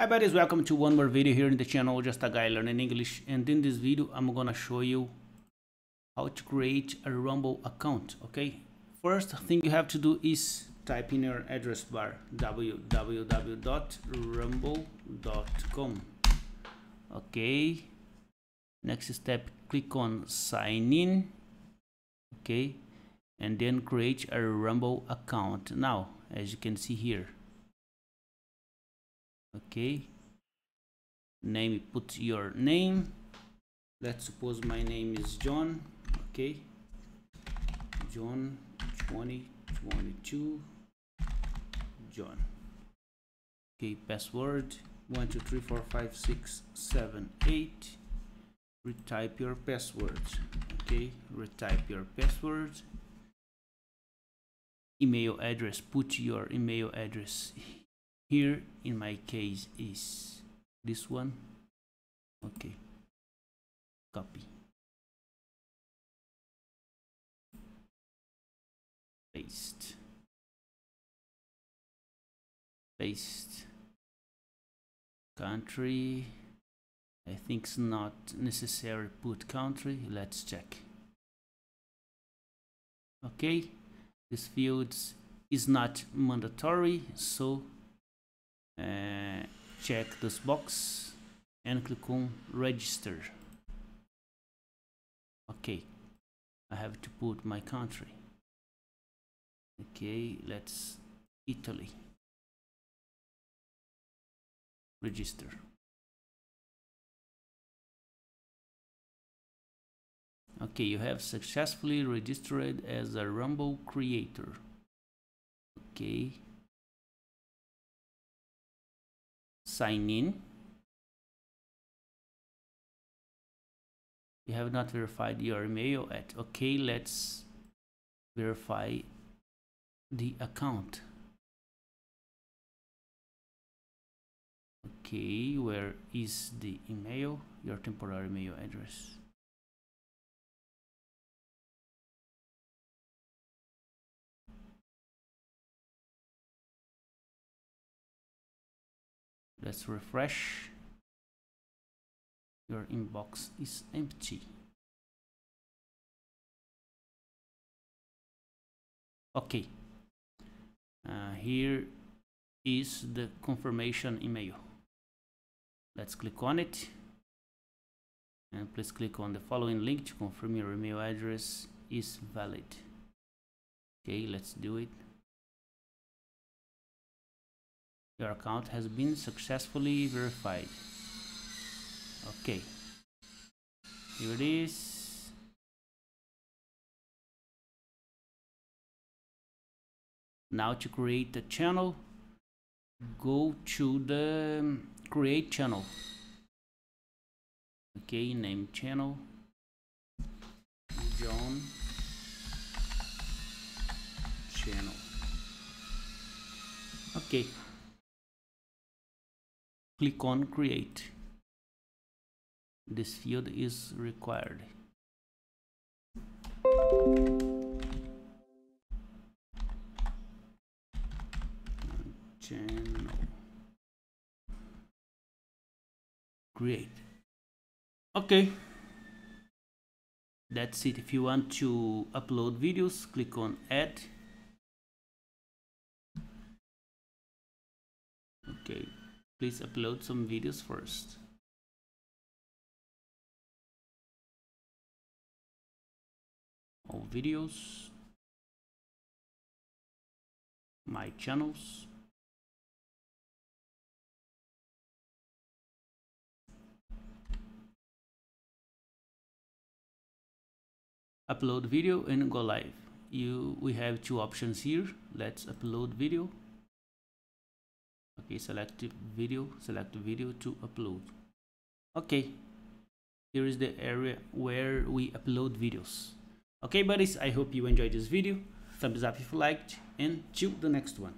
Hi buddies, welcome to one more video here in the channel, just a guy learning English. And in this video I'm gonna show you how to create a Rumble account, okay? First thing you have to do is type in your address bar www.rumble.com okay? Next step click on sign in okay? And then create a rumble account. Now as you can see here okay name put your name. Let's suppose my name is john. Okay john 2022 john. Okay password. One two three four five six seven eight. Retype your password. Okay retype your password. Email address. Put your email address here in my case is this one. Okay. Copy. Paste. Paste. Country. I think it's not necessary put country. Let's check. Okay. This fields is not mandatory so uh, check this box and click on register. Okay I have to put my country. Okay let's Italy. Register. Okay you have successfully registered as a rumble creator. Okay sign in you have not verified your email at. Okay let's verify the account. Okay where is the email your temporary email address let's refresh. Your inbox is empty. Okay. Uh, here is the confirmation email. Let's click on it. And please click on the following link to confirm your email address is valid. Okay let's do it your account has been successfully verified. Okay. Here it is. Now to create the channel go to the create channel. Okay name channel. John channel. Okay click on create. This field is required. Channel. Create. Okay. That's it. If you want to upload videos click on add. Okay please upload some videos first. All videos. My channels. Upload video and go live. You we have two options here. Let's upload video okay select video select video to upload. Okay here is the area where we upload videos. Okay buddies i hope you enjoyed this video. Thumbs up if you liked and till the next one